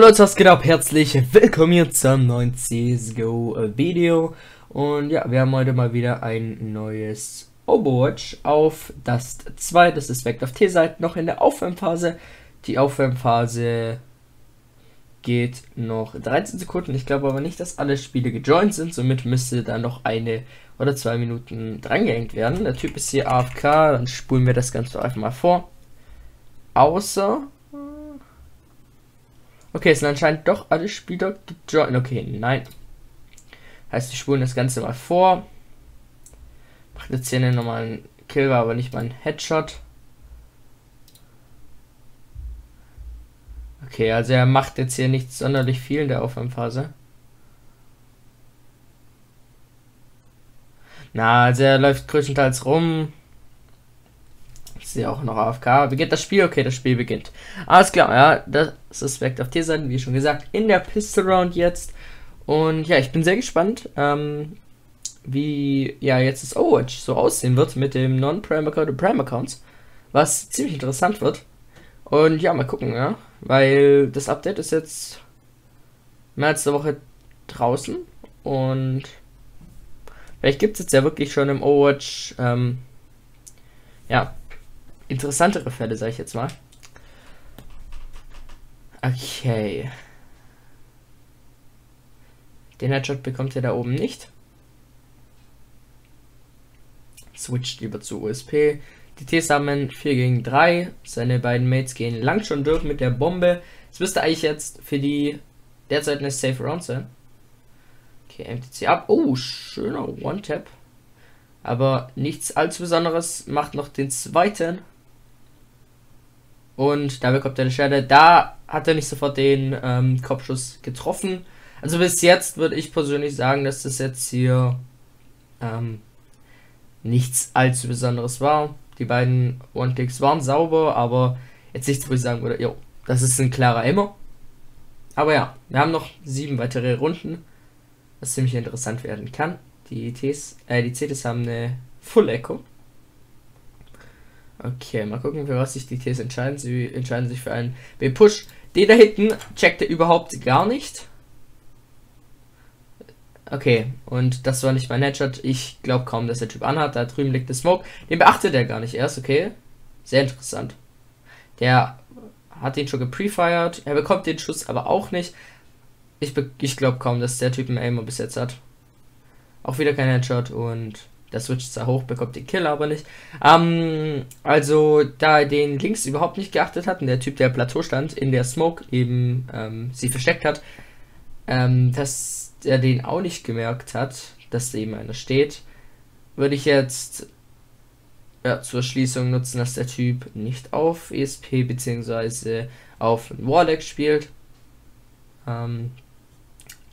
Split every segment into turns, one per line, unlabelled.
Leute, was geht ab? Herzlich willkommen hier zum neuen CSGO Video. Und ja, wir haben heute mal wieder ein neues Overwatch auf Dust 2. Das ist Vector T-Seite noch in der Aufwärmphase. Die Aufwärmphase geht noch 13 Sekunden. Ich glaube aber nicht, dass alle Spiele gejoint sind. Somit müsste da noch eine oder zwei Minuten drangehängt werden. Der Typ ist hier AFK. Dann spulen wir das Ganze einfach mal vor. Außer Okay, es sind anscheinend doch alle Spieler gejoint. Okay, nein. Heißt, wir spulen das Ganze mal vor. Macht jetzt hier einen normalen Kill, war aber nicht mal ein Headshot. Okay, also er macht jetzt hier nicht sonderlich viel in der Aufwärmphase. Na, also er läuft größtenteils rum, sie auch noch AFK. Beginnt das Spiel? Okay, das Spiel beginnt. Alles klar, ja, das ist Vector auf T-Seiten, wie schon gesagt, in der Pistol Round jetzt. Und ja, ich bin sehr gespannt, ähm, wie ja jetzt das Overwatch so aussehen wird mit dem Non-Prime-Account und Prime-Accounts. Was ziemlich interessant wird. Und ja, mal gucken, ja. Weil das Update ist jetzt mehr als eine Woche draußen. Und vielleicht gibt es jetzt ja wirklich schon im Overwatch ähm, ja, interessantere Fälle, sag ich jetzt mal. Okay. Den Headshot bekommt ihr da oben nicht. Switcht lieber zu USP. Die Ts haben 4 gegen 3. Seine beiden Mates gehen lang schon durch mit der Bombe. Es müsste eigentlich jetzt für die derzeit eine Safe Round sein. Okay, MTC ab. Oh, schöner One-Tap. Aber nichts allzu Besonderes. Macht noch den zweiten. Und da bekommt er eine Schelle. Da hat er nicht sofort den ähm, Kopfschuss getroffen. Also bis jetzt würde ich persönlich sagen, dass das jetzt hier ähm, nichts allzu Besonderes war. Die beiden One-Clicks waren sauber, aber jetzt nichts, wo ich sagen würde, jo, das ist ein klarer Immer. Aber ja, wir haben noch sieben weitere Runden, was ziemlich interessant werden kann. Die Ts, äh, die CTs haben eine Full Echo. Okay, mal gucken, für was sich die Ts entscheiden. Sie entscheiden sich für einen B-Push. Den da hinten checkt er überhaupt gar nicht. Okay, und das war nicht mein Headshot. Ich glaube kaum, dass der Typ anhat. Da drüben liegt der Smoke. Den beachtet er gar nicht erst, okay. Sehr interessant. Der hat ihn schon geprefired. Er bekommt den Schuss aber auch nicht. Ich, ich glaube kaum, dass der Typ einen Aimer bis jetzt hat. Auch wieder kein Headshot und der switcht zwar hoch, bekommt den Kill aber nicht. Ähm, also, da den links überhaupt nicht geachtet hat und der Typ, der Plateau stand, in der Smoke eben ähm, sie versteckt hat, ähm, dass er den auch nicht gemerkt hat, dass da eben einer steht, würde ich jetzt ja, zur Schließung nutzen, dass der Typ nicht auf ESP bzw. auf Warlock spielt. Ähm,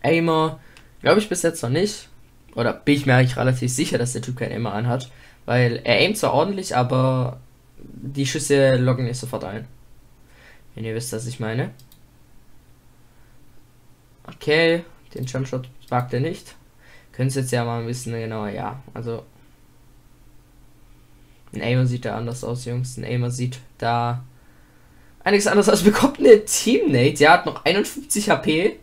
Aimer glaube ich bis jetzt noch nicht. Oder bin ich mir eigentlich relativ sicher, dass der Typ kein Emma anhat. Weil er aimt zwar ordentlich, aber die Schüsse loggen nicht sofort ein. Wenn ihr wisst, was ich meine. Okay, den Jumpshot wagt er nicht. Könnt ihr jetzt ja mal ein bisschen genauer, ja. Also. Ein Aimer sieht da anders aus, Jungs. Ein Aimer sieht da einiges anders aus. Bekommt eine Teammate, der hat noch 51 HP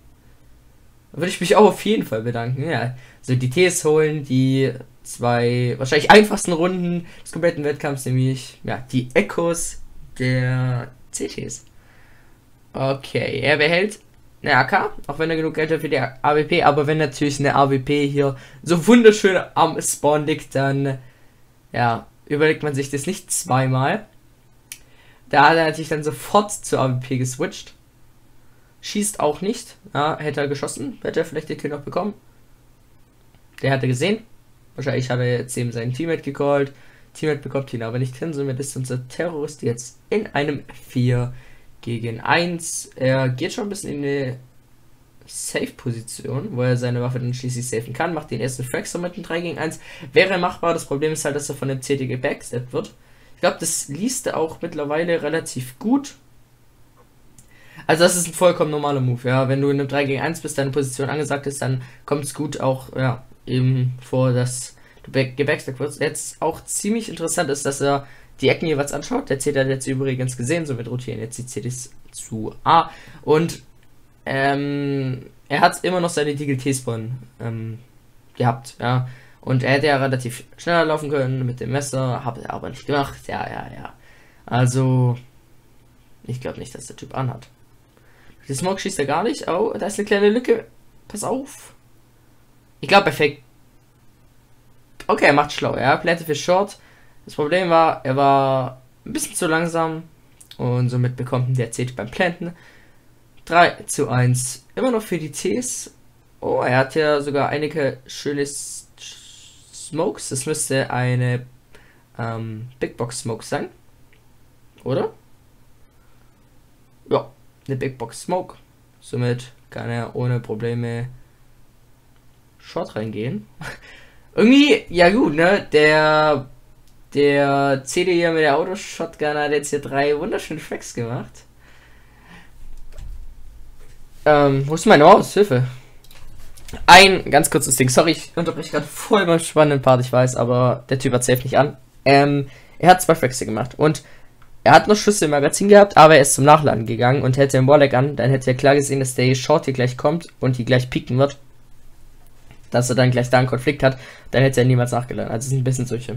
würde ich mich auch auf jeden Fall bedanken. Ja, also die Ts holen die zwei wahrscheinlich einfachsten Runden des kompletten Wettkampfs, nämlich ja, die Echos der CTs. Okay, er behält eine AK, auch wenn er genug Geld hat für die AWP, aber wenn natürlich eine AWP hier so wunderschön am Spawn liegt, dann ja, überlegt man sich das nicht zweimal. Da hat er natürlich dann sofort zur AWP geswitcht. Schießt auch nicht. Ja, hätte er geschossen, hätte er vielleicht den Kill noch bekommen. Der hatte gesehen. Wahrscheinlich hat er jetzt eben seinen Teammate gecallt. Teammate bekommt ihn aber nicht hin. Somit ist unser Terrorist jetzt in einem 4 gegen 1. Er geht schon ein bisschen in eine Safe-Position, wo er seine Waffe dann schließlich safen kann. Macht den ersten Frag mit einem 3 gegen 1. Wäre machbar. Das Problem ist halt, dass er von dem CT gebacksteppt wird. Ich glaube, das liest er auch mittlerweile relativ gut. Also das ist ein vollkommen normaler Move, ja. Wenn du in einem 3 gegen 1 bist, deine Position angesagt ist, dann kommt es gut auch, ja, eben vor, dass du gebackstackt wirst. Jetzt auch ziemlich interessant ist, dass er die Ecken jeweils anschaut. Der CT hat jetzt übrigens gesehen, somit rotieren jetzt die CDs zu A. Und ähm, er hat immer noch seine Digital-Spawn ähm, gehabt, ja. Und er hätte ja relativ schneller laufen können mit dem Messer, hat er aber nicht gemacht. Ja, ja, ja. Also, ich glaube nicht, dass der Typ anhat. Die Smoke schießt er gar nicht. Oh, da ist eine kleine Lücke. Pass auf. Ich glaube, perfekt. Okay, er macht schlau. Er plantet für Short. Das Problem war, er war ein bisschen zu langsam. Und somit bekommt der C beim Planten. 3 zu 1. Immer noch für die Cs. Oh, er hat ja sogar einige schöne Smokes. Das müsste eine ähm, Big Box Smoke sein. Oder? Ja, eine Big Box Smoke. Somit kann er ohne Probleme Short reingehen. Irgendwie, ja gut, ne? Der der CD hier mit der Autoshotgun hat jetzt hier drei wunderschöne Tracks gemacht. Ähm, wo ist meine Maus? Hilfe. Ein ganz kurzes Ding. Sorry, ich unterbreche gerade voll beim spannenden Part, ich weiß, aber der Typ hat safe nicht an. Ähm, er hat zwei Tracks gemacht und er hat noch Schüsse im Magazin gehabt, aber er ist zum Nachladen gegangen und hätte den Warlock an, dann hätte er klar gesehen, dass der Short hier gleich kommt und hier gleich pieken wird. Dass er dann gleich da einen Konflikt hat, dann hätte er niemals nachgeladen. Also es sind ein bisschen solche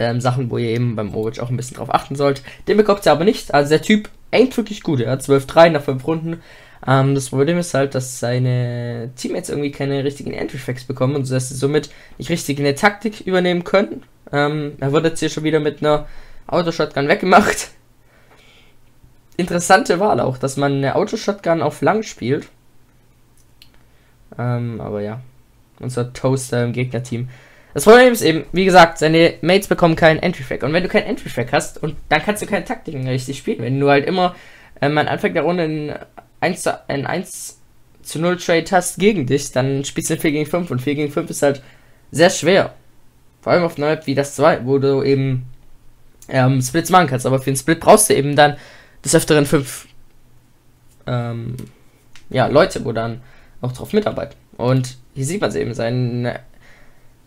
ähm, Sachen, wo ihr eben beim Overwatch auch ein bisschen drauf achten sollt. Den bekommt ihr aber nicht. Also der Typ aimt wirklich gut. Er hat 12-3 nach 5 Runden. Ähm, das Problem ist halt, dass seine Teammates irgendwie keine richtigen Entry-Facts bekommen und dass sie somit nicht richtig eine Taktik übernehmen können. Ähm, er wird jetzt hier schon wieder mit einer Autoshotgun weggemacht. Interessante Wahl auch, dass man eine Autoshotgun auf lang spielt. Ähm, aber ja, unser Toaster im Gegnerteam das Problem ist eben, wie gesagt, seine Mates bekommen keinen Entry-Track. Und wenn du keinen Entry-Track hast, und dann kannst du keine Taktiken richtig spielen. Wenn du halt immer ähm, am Anfang der Runde ein 1 zu, ein 1 zu 0 Trade hast gegen dich, dann spielst du 4 gegen 5 und 4 gegen 5 ist halt sehr schwer. Vor allem auf einer Map wie das 2, wo du eben ähm, Splits machen kannst. Aber für einen Split brauchst du eben dann des Öfteren 5 ähm, ja, Leute, wo dann auch drauf mitarbeiten. Und hier sieht man es eben, sein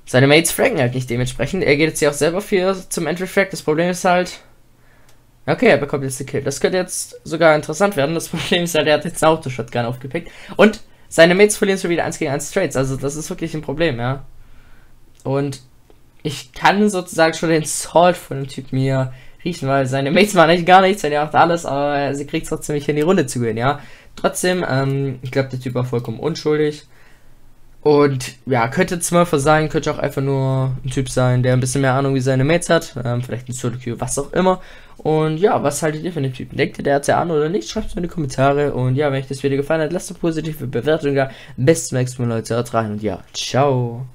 seine Mates fragen halt nicht dementsprechend. Er geht jetzt ja auch selber für zum Entry Frag. Das Problem ist halt. Okay, er bekommt jetzt den Kill. Das könnte jetzt sogar interessant werden. Das Problem ist halt, er hat jetzt eine Autoshotgun aufgepickt. Und seine Mates verlieren schon wieder 1 gegen 1 Trades. Also das ist wirklich ein Problem, ja. Und ich kann sozusagen schon den Salt von dem Typ mir riechen, weil seine Mates machen eigentlich gar nichts, er macht alles, aber sie kriegt trotzdem nicht in die Runde zu gehen, ja. Trotzdem, ähm, ich glaube, der Typ war vollkommen unschuldig. Und ja, könnte Smurfer sein, könnte auch einfach nur ein Typ sein, der ein bisschen mehr Ahnung wie seine Mates hat. Ähm, vielleicht ein Solo was auch immer. Und ja, was haltet ihr von dem Typen? Denkt ihr, der hat ja an oder nicht? Schreibt es mir in die Kommentare. Und ja, wenn euch das Video gefallen hat, lasst eine positive Bewertung da. Bis zum nächsten Mal, Leute. Haut rein und ja, ciao.